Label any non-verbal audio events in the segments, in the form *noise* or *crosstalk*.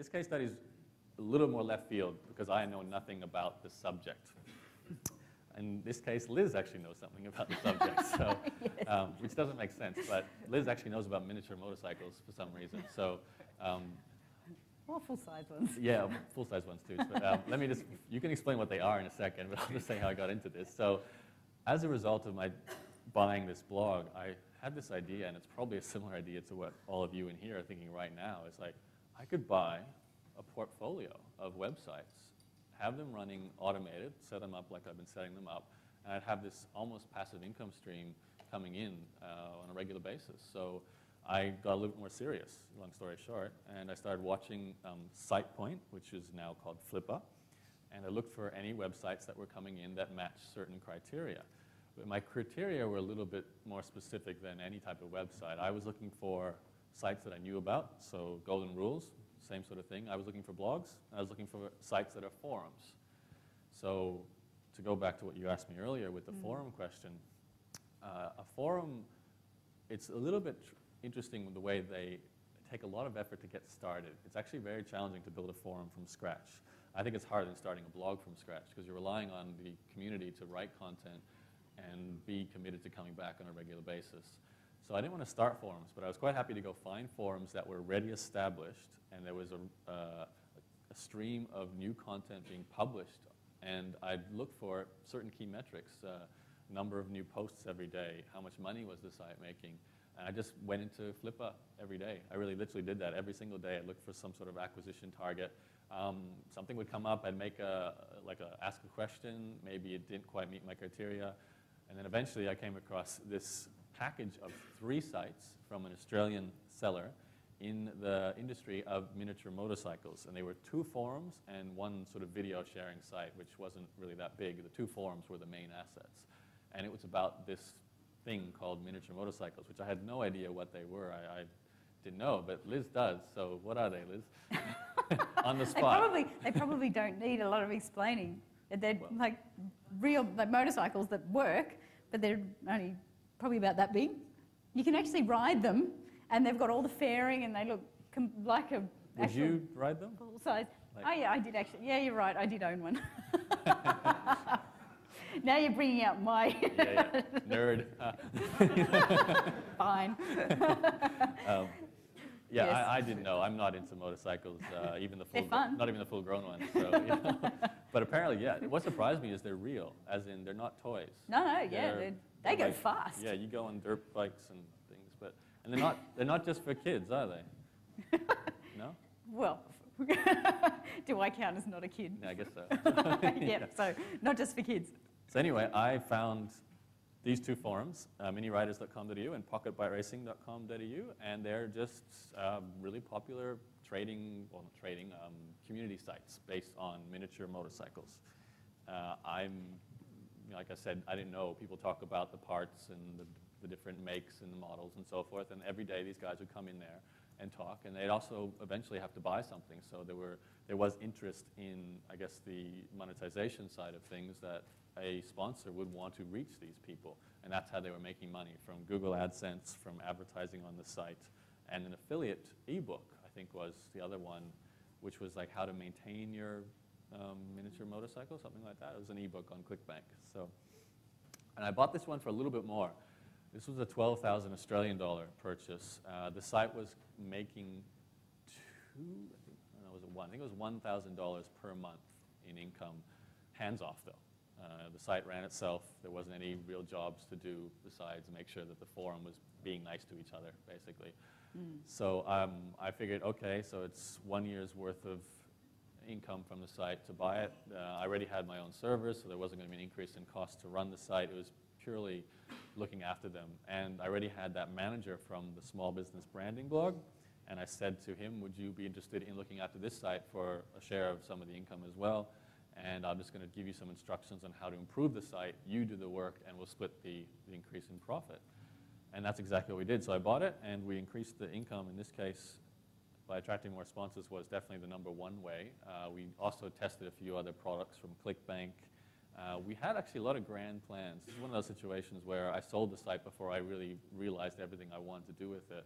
this case study is a little more left field because I know nothing about the subject. In this case, Liz actually knows something about the subject, *laughs* so, Yes. um, which doesn't make sense. But Liz actually knows about miniature motorcycles for some reason. So, um, full-size ones. yeah, full-size ones too. But um, let me just, you can explain what they are in a second, but I'll just say how I got into this. So as a result of my buying this blog, I had this idea, and it's probably a similar idea to what all of you in here are thinking right now. It's like, I could buy a portfolio of websites, have them running automated, set them up like I've been setting them up, and I'd have this almost passive income stream coming in uh, on a regular basis. So I got a little bit more serious, long story short, and I started watching um, SitePoint, which is now called Flippa, and I looked for any websites that were coming in that matched certain criteria. But my criteria were a little bit more specific than any type of website. I was looking for sites that I knew about, so Golden Rules, same sort of thing. I was looking for blogs, I was looking for sites that are forums. So to go back to what you asked me earlier with the forum question, uh, a forum, it's a little bit tr- interesting with the way they take a lot of effort to get started. It's actually very challenging to build a forum from scratch. I think it's harder than starting a blog from scratch because you're relying on the community to write content and be committed to coming back on a regular basis. So I didn't want to start forums, but I was quite happy to go find forums that were already established and there was a, uh, a stream of new content being published. And I'd look for certain key metrics, uh, number of new posts every day, how much money was the site making. And I just went into Flippa every day. I really literally did that every single day. I looked for some sort of acquisition target. Um, something would come up, I'd make a, like a, ask a question, maybe it didn't quite meet my criteria. And then eventually I came across this package of three sites from an Australian seller in the industry of miniature motorcycles. And they were two forums and one sort of video sharing site, which wasn't really that big. The two forums were the main assets. And it was about this thing called miniature motorcycles, which I had no idea what they were. I, I didn't know, but Liz does. So what are they, Liz? *laughs* On the spot. They probably, they probably don't need a lot of explaining. They're Well- like real like motorcycles that work, but they're only probably about that big. You can actually ride them, and they've got all the fairing, and they look com- like a Would you ride them? full size. Like- oh yeah, I did actually. Yeah, you're right. I did own one. *laughs* now you're bringing out my yeah, yeah. *laughs* Nerd. *laughs* fine. Um, yeah, Yes. I, I didn't know. I'm not into motorcycles, uh, even the full, fun. not even the full-grown ones. So, you know. But apparently, yeah. What surprised me is they're real, as in they're not toys. No, no, yeah, They're- they're go like- fast. Yeah, you go on dirt bikes and things, but and they're not they're not just for kids, are they? *laughs* no? Well, *laughs* do I count as not a kid? Yeah, I guess so. *laughs* yeah, so not just for kids. So anyway, I found these two forums, uh, miniriders.com.au and pocketbikeracing.com.au, and they're just um, really popular trading, well not trading, um, community sites based on miniature motorcycles. Uh, I'm, like I said, I didn't know. People talk about the parts and the, the different makes and the models and so forth, and every day these guys would come in there and talk, and they'd also eventually have to buy something. So there were there was interest in, I guess, the monetization side of things that a sponsor would want to reach these people, and that's how they were making money from Google AdSense, from advertising on the site, and an affiliate ebook, I think, was the other one, which was like how to maintain your um, miniature motorcycle, something like that. It was an ebook on ClickBank. So, and I bought this one for a little bit more. This was a 12,000 Australian dollar purchase. Uh, the site was making two, I think, know, was it one? I think it was $1,000 per month in income, hands off though. Uh, the site ran itself. There wasn't any real jobs to do besides make sure that the forum was being nice to each other, basically. So um, I figured, okay, so it's one year's worth of income from the site to buy it. Uh, I already had my own servers, so there wasn't going to be an increase in cost to run the site. It was purely looking after them. And I already had that manager from the small business branding blog. And I said to him, would you be interested in looking after this site for a share of some of the income as well? And I'm just going to give you some instructions on how to improve the site. You do the work, and we'll split the, the increase in profit. And that's exactly what we did. So I bought it, and we increased the income. In this case, by attracting more sponsors was definitely the number one way. Uh, we also tested a few other products from ClickBank. Uh, we had actually a lot of grand plans. This is one of those situations where I sold the site before I really realized everything I wanted to do with it.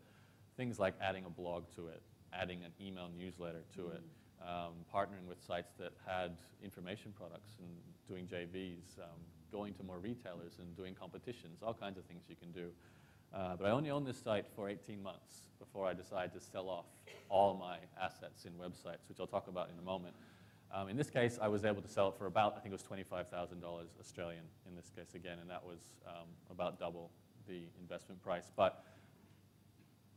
Things like adding a blog to it, adding an email newsletter to it, um, partnering with sites that had information products and doing JVs, um, going to more retailers and doing competitions, all kinds of things you can do. Uh, but I only owned this site for 18 months before I decided to sell off all my assets in websites, which I'll talk about in a moment. Um, in this case, I was able to sell it for about, I think it was $25,000 Australian in this case again, and that was um, about double the investment price. But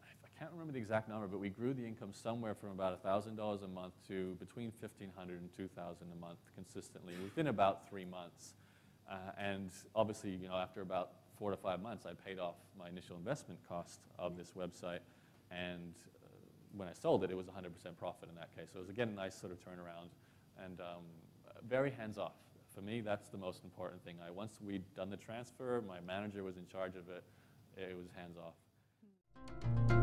I can't remember the exact number, but we grew the income somewhere from about $1,000 a month to between $1,500 and $2,000 a month consistently within about three months. Uh, and obviously, you know, after about four to five months, I paid off my initial investment cost of this website. And uh, when I sold it, it was 100% profit in that case. So it was, again, a nice sort of turnaround and um, very hands-off. For me, that's the most important thing. I, once we'd done the transfer, my manager was in charge of it. It was hands-off. Mm -hmm.